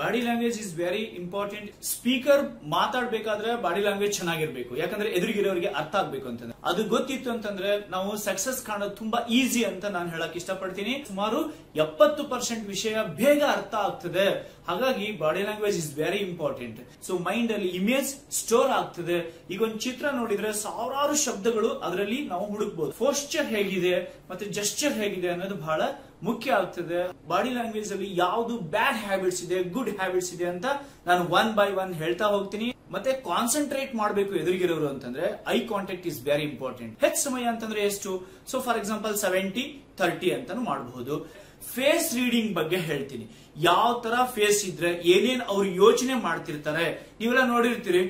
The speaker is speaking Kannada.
Body language is very important speaker ಮಾತಾಡ್ಬೇಕಾದ್ರೆ ಬಾಡಿ ಲ್ಯಾಂಗ್ವೇಜ್ ಚೆನ್ನಾಗಿರ್ಬೇಕು. ಯಾಕಂದ್ರೆ ಎದುರಿಗಿರೋರಿಗೆ ಅರ್ಥ ಆಗ್ಬೇಕು ಅಂತಂದ್ರೆ. ಅದು ಗೊತ್ತಿತ್ತು ಅಂತಂದ್ರೆ ನಾವು ಸಕ್ಸಸ್ ಕಾಣೋದು ತುಂಬಾ ಈಸಿ ಅಂತ ನಾನು ಹೇಳಕ್ ಇಷ್ಟಪಡ್ತೀನಿ. ಸುಮಾರು ಎಪ್ಪತ್ತು ಪರ್ಸೆಂಟ್ ವಿಷಯ ಬೇಗ ಅರ್ಥ ಆಗ್ತದೆ. ಹಾಗಾಗಿ body language is very important so mind ಅಲ್ಲಿ ಇಮೇಜ್ ಸ್ಟೋರ್ ಆಗ್ತದೆ. ಈಗ ಒಂದು ಚಿತ್ರ ನೋಡಿದ್ರೆ ಸಾವಿರಾರು ಶಬ್ದಗಳು ಅದರಲ್ಲಿ ನಾವು ಹುಡುಕ್ಬಹುದು ಪೋಸ್ಚರ್ ಹೇಗಿದೆ ಮತ್ತೆ ಜಸ್ಚರ್ ಹೇಗಿದೆ ಅನ್ನೋದು ಬಹಳ ಮುಖ್ಯ ಆಗ್ತದೆ. ಬಾಡಿ ಲ್ಯಾಂಗ್ವೇಜ್ ಅಲ್ಲಿ ಯಾವ್ದು ಬ್ಯಾಡ್ ಹ್ಯಾಬಿಟ್ಸ್ ಇದೆ ಗುಡ್ ಹ್ಯಾಬಿಟ್ಸ್ ಇದೆ ಅಂತ ನಾನು ಒನ್ ಬೈ ಒನ್ ಹೇಳ್ತಾ ಹೋಗ್ತೀನಿ. ಮತ್ತೆ ಕಾನ್ಸಂಟ್ರೇಟ್ ಮಾಡಬೇಕು ಎದುರಿಗಿರೋರು ಅಂತಂದ್ರೆ eye contact is very important ಹೆಚ್ಚು ಸಮಯ ಅಂತಂದ್ರೆ ಎಷ್ಟು? So for example seventy thirty ಅಂತಾನು ಮಾಡಬಹುದು. ಫೇಸ್ ರೀಡಿಂಗ್ ಬಗ್ಗೆ ಹೇಳ್ತೀನಿ. ಯಾವ ತರ ಫೇಸ್ ಇದ್ರೆ ಏನೇನ್ ಅವ್ರು ಯೋಚನೆ ಮಾಡ್ತಿರ್ತಾರೆ, ನೀವೆಲ್ಲ ನೋಡಿರ್ತೀರಿ.